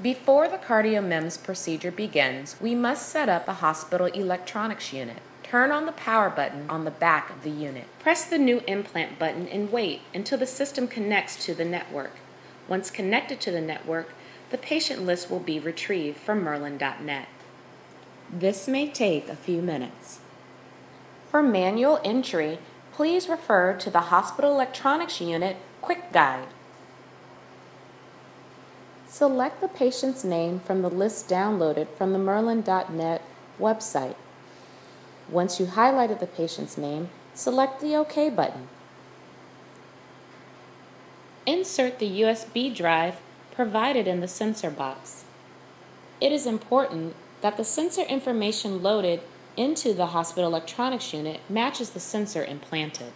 Before the CardioMEMS procedure begins, we must set up the hospital electronics unit. Turn on the power button on the back of the unit. Press the new implant button and wait until the system connects to the network. Once connected to the network, the patient list will be retrieved from Merlin.net. This may take a few minutes. For manual entry, please refer to the Hospital Electronics Unit Quick Guide. Select the patient's name from the list downloaded from the Merlin.net website. Once you highlighted the patient's name, select the OK button. Insert the USB drive provided in the sensor box. It is important that the sensor information loaded into the hospital electronics unit matches the sensor implanted.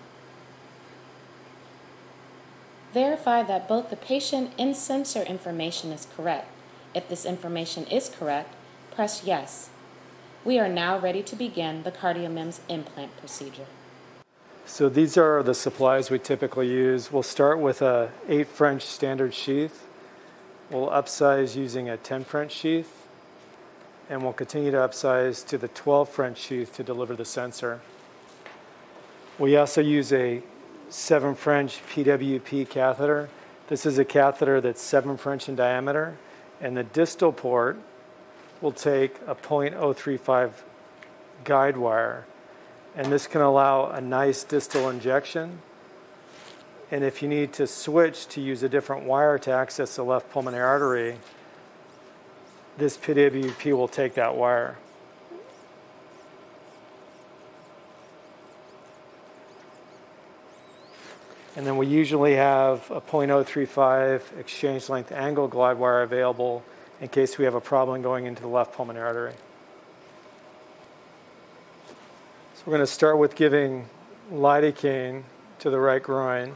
Verify that both the patient and sensor information is correct. If this information is correct, press Yes. We are now ready to begin the CardioMEMS implant procedure. So these are the supplies we typically use. We'll start with a 8 French standard sheath. We'll upsize using a 10 French sheath. And we'll continue to upsize to the 12 French sheath to deliver the sensor. We also use a 7 French PWP catheter. This is a catheter that's 7 French in diameter, and the distal port will take a 0.035 guide wire, and this can allow a nice distal injection. And if you need to switch to use a different wire to access the left pulmonary artery, this PWP will take that wire. And then we usually have a 0.035 exchange length angle glide wire available in case we have a problem going into the left pulmonary artery. So we're going to start with giving lidocaine to the right groin.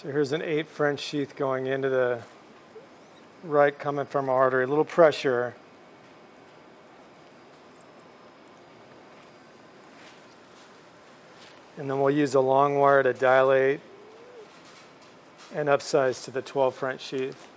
So here's an 8 French sheath going into the right coming from artery. A little pressure. And then we'll use a long wire to dilate and upsize to the 12 French sheath.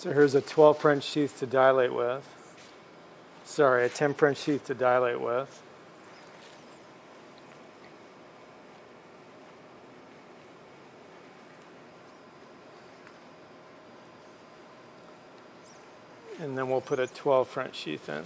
So here's a 12 French sheath to dilate with. Sorry, a 10 French sheath to dilate with. And then we'll put a 12 French sheath in.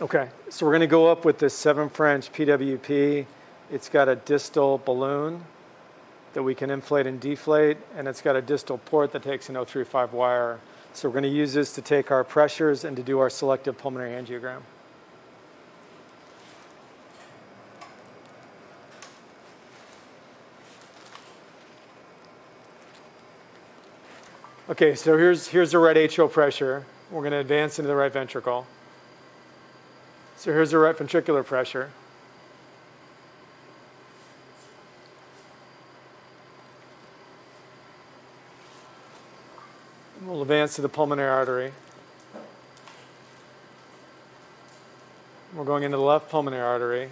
Okay, so we're going to go up with this 7 French PWP. It's got a distal balloon that we can inflate and deflate, and it's got a distal port that takes an 035 wire. So we're going to use this to take our pressures and to do our selective pulmonary angiogram. Okay, so here's, here's the right atrial pressure. We're going to advance into the right ventricle. So here's the right ventricular pressure. We'll advance to the pulmonary artery. We're going into the left pulmonary artery.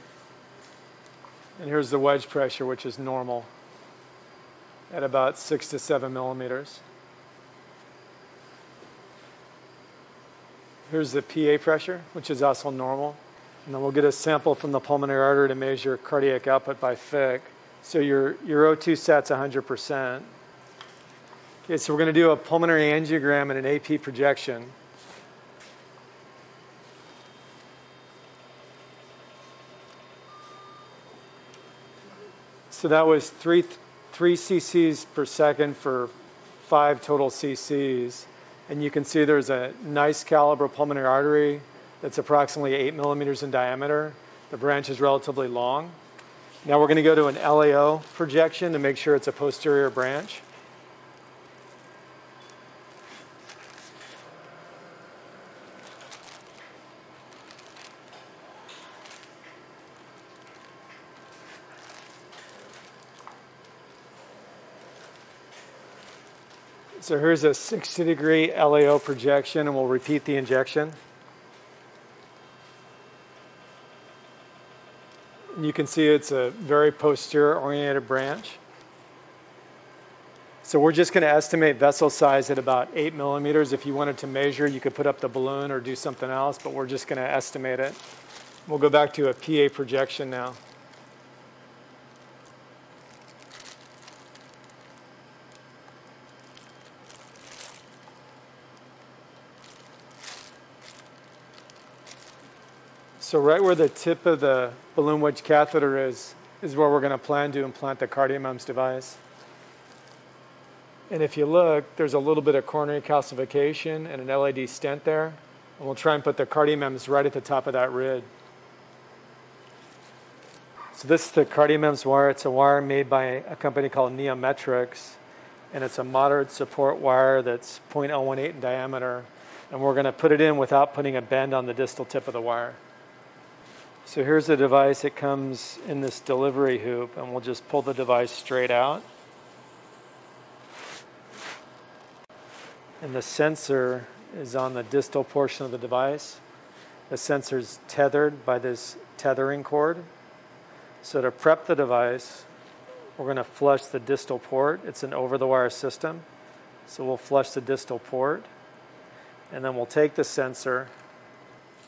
And here's the wedge pressure, which is normal at about six to seven millimeters. Here's the PA pressure, which is also normal. And then we'll get a sample from the pulmonary artery to measure cardiac output by Fick. So your, your O2 sat's 100%. Okay, so we're going to do a pulmonary angiogram and an AP projection. So that was three, three cc's per second for five total cc's. And you can see there's a nice caliber pulmonary artery that's approximately eight millimeters in diameter. The branch is relatively long. Now we're going to go to an LAO projection to make sure it's a posterior branch. So here's a 60 degree LAO projection, and we'll repeat the injection. You can see it's a very posterior oriented branch. So we're just going to estimate vessel size at about 8 millimeters. If you wanted to measure, you could put up the balloon or do something else, but we're just going to estimate it. We'll go back to a PA projection now. So right where the tip of the balloon wedge catheter is, is where we're going to plan to implant the CardioMEMS device. And if you look, there's a little bit of coronary calcification and an LAD stent there. And we'll try and put the CardioMEMS right at the top of that rib. So this is the CardioMEMS wire. It's a wire made by a company called Neometrics. And it's a moderate support wire that's 0.018 in diameter. And we're going to put it in without putting a bend on the distal tip of the wire. So here's the device. It comes in this delivery hoop, and we'll just pull the device straight out. And the sensor is on the distal portion of the device. The sensor is tethered by this tethering cord. So to prep the device, we're going to flush the distal port. It's an over the wire system. So we'll flush the distal port. And then we'll take the sensor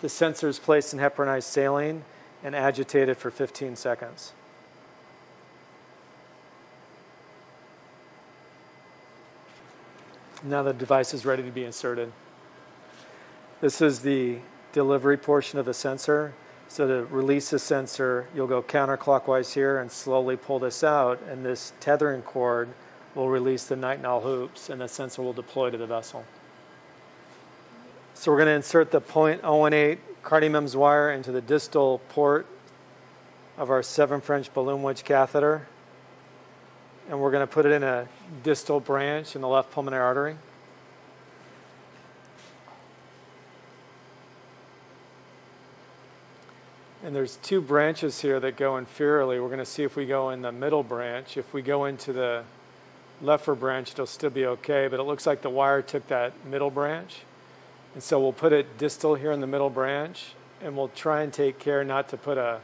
the sensor is placed in heparinized saline and agitate it for 15 seconds. Now the device is ready to be inserted. This is the delivery portion of the sensor. So to release the sensor, you'll go counterclockwise here and slowly pull this out, and this tethering cord will release the nitinol hoops, and the sensor will deploy to the vessel. So we're going to insert the 0.018 CardioMEMS wire into the distal port of our 7 French balloon wedge catheter. And we're going to put it in a distal branch in the left pulmonary artery. And there's two branches here that go inferiorly. We're going to see if we go in the middle branch. If we go into the left branch, it'll still be okay, but it looks like the wire took that middle branch. And so we'll put it distal here in the middle branch, and we'll try and take care not to put a,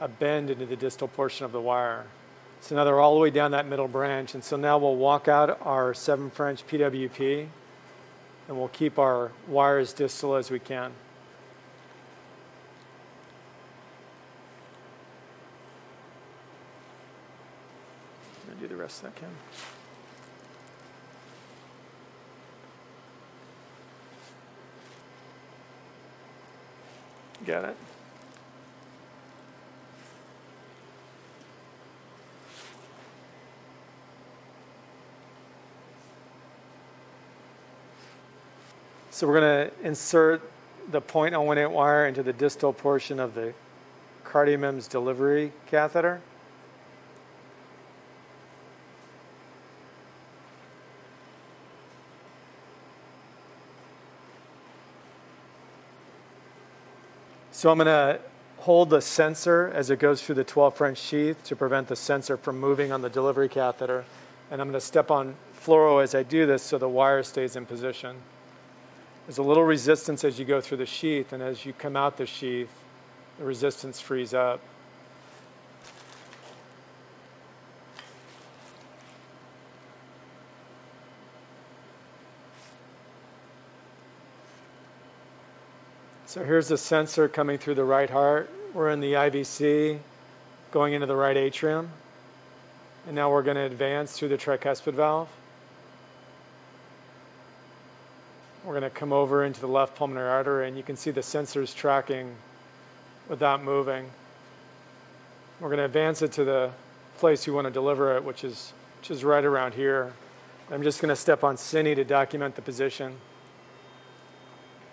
a bend into the distal portion of the wire. So now they're all the way down that middle branch. And so now we'll walk out our 7 French PWP, and we'll keep our wires distal as we can. do the rest that, Ken. Get it? So we're going to insert the 0.018 wire into the distal portion of the CardioMEMS delivery catheter. So I'm going to hold the sensor as it goes through the 12 French sheath to prevent the sensor from moving on the delivery catheter. And I'm going to step on fluoro as I do this so the wire stays in position. There's a little resistance as you go through the sheath, and as you come out the sheath, the resistance frees up. So here's the sensor coming through the right heart. We're in the IVC, going into the right atrium. And now we're going to advance through the tricuspid valve. We're going to come over into the left pulmonary artery, and you can see the sensors tracking without moving. We're going to advance it to the place you want to deliver it, which is, which is right around here. I'm just going to step on Cine to document the position.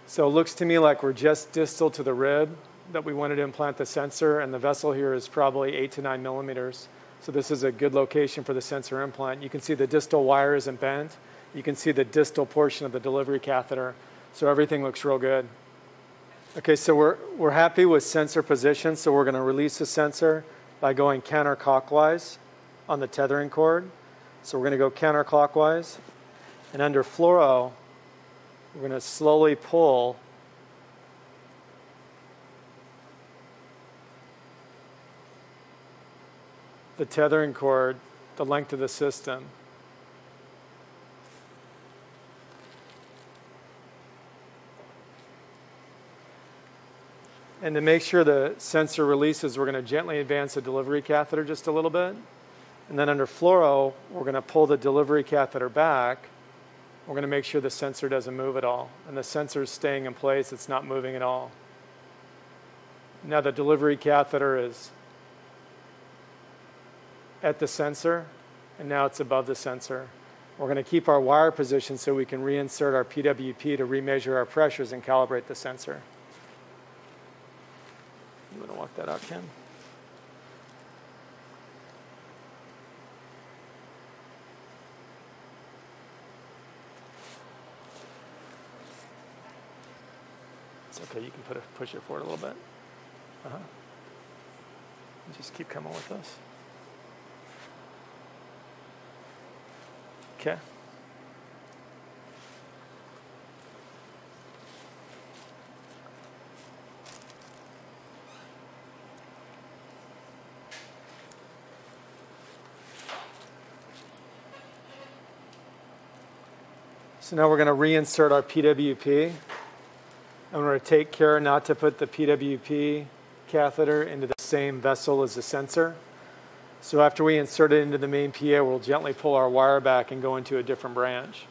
So it looks to me like we're just distal to the rib that we wanted to implant the sensor, and the vessel here is probably eight to nine millimeters. So this is a good location for the sensor implant. You can see the distal wire isn't bent. You can see the distal portion of the delivery catheter. So everything looks real good. Okay, so we're, we're happy with sensor position, so we're going to release the sensor by going counterclockwise on the tethering cord. So we're going to go counterclockwise. And under fluoro, we're going to slowly pull the tethering cord the length of the system. And to make sure the sensor releases, we're going to gently advance the delivery catheter just a little bit. And then under fluoro, we're going to pull the delivery catheter back we're going to make sure the sensor doesn't move at all. And the sensor is staying in place, it's not moving at all. Now the delivery catheter is at the sensor, and now it's above the sensor. We're going to keep our wire position so we can reinsert our PWP to remeasure our pressures and calibrate the sensor. You want to walk that out, Ken? Okay, you can put a, push it forward a little bit. Uh-huh. Just keep coming with us. Okay. So now we're going to reinsert our PWP. I'm going to take care not to put the PWP catheter into the same vessel as the sensor. So after we insert it into the main PA, we'll gently pull our wire back and go into a different branch.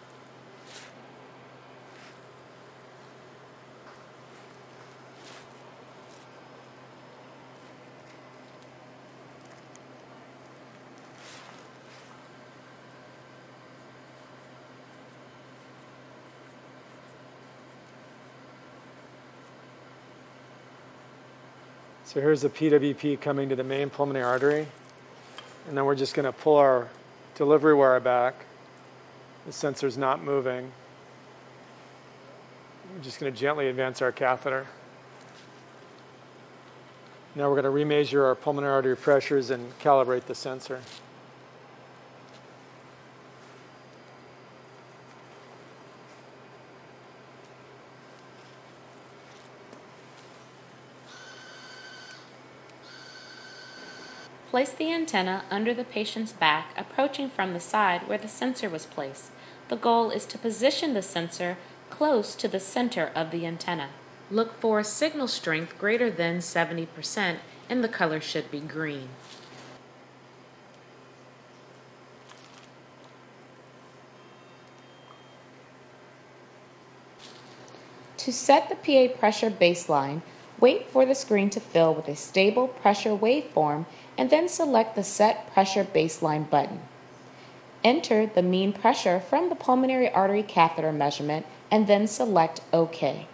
So here's the PWP coming to the main pulmonary artery. And then we're just going to pull our delivery wire back. The sensor's not moving. We're just going to gently advance our catheter. Now we're going to remeasure our pulmonary artery pressures and calibrate the sensor. Place the antenna under the patient's back, approaching from the side where the sensor was placed. The goal is to position the sensor close to the center of the antenna. Look for a signal strength greater than 70% and the color should be green. To set the PA pressure baseline, wait for the screen to fill with a stable pressure waveform and then select the Set Pressure Baseline button. Enter the mean pressure from the pulmonary artery catheter measurement and then select OK.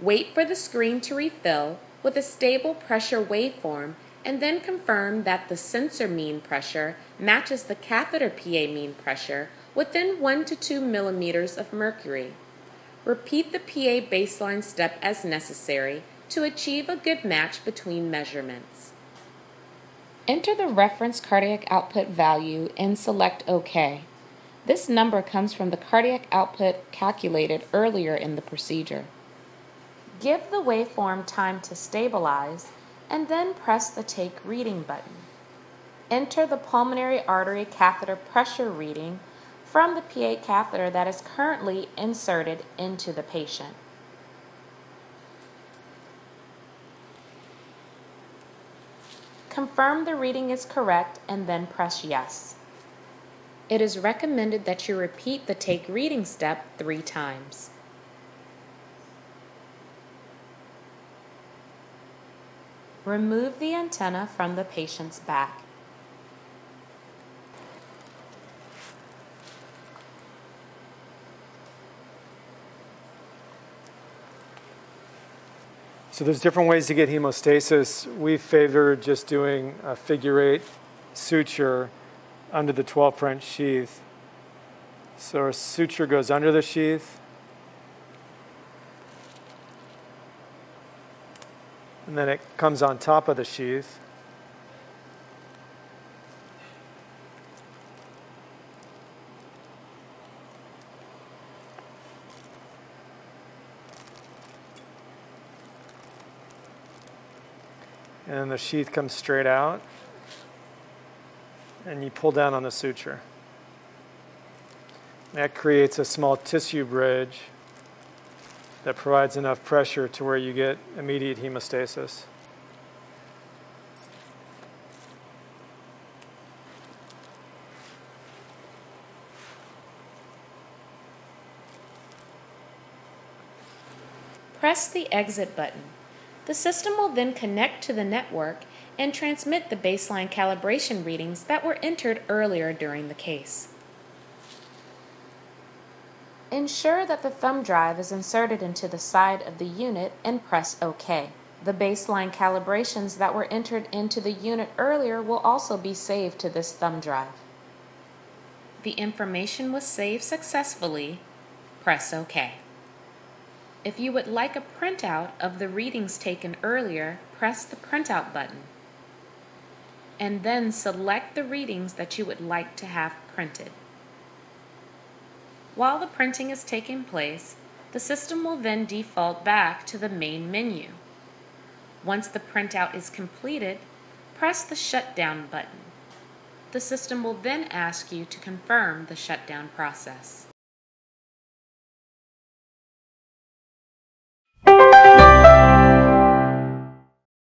Wait for the screen to refill with a stable pressure waveform and then confirm that the sensor mean pressure matches the catheter PA mean pressure within 1 to 2 millimeters of mercury. Repeat the PA baseline step as necessary to achieve a good match between measurements. Enter the reference cardiac output value and select OK. This number comes from the cardiac output calculated earlier in the procedure. Give the waveform time to stabilize and then press the Take Reading button. Enter the pulmonary artery catheter pressure reading from the PA catheter that is currently inserted into the patient. Confirm the reading is correct and then press Yes. It is recommended that you repeat the take reading step three times. Remove the antenna from the patient's back. So there's different ways to get hemostasis. We favor just doing a figure eight suture under the 12 French sheath. So our suture goes under the sheath. And then it comes on top of the sheath. And the sheath comes straight out. And you pull down on the suture. That creates a small tissue bridge that provides enough pressure to where you get immediate hemostasis. Press the exit button. The system will then connect to the network and transmit the baseline calibration readings that were entered earlier during the case. Ensure that the thumb drive is inserted into the side of the unit and press OK. The baseline calibrations that were entered into the unit earlier will also be saved to this thumb drive. The information was saved successfully. Press OK. If you would like a printout of the readings taken earlier, press the printout button. And then select the readings that you would like to have printed. While the printing is taking place, the system will then default back to the main menu. Once the printout is completed, press the shutdown button. The system will then ask you to confirm the shutdown process.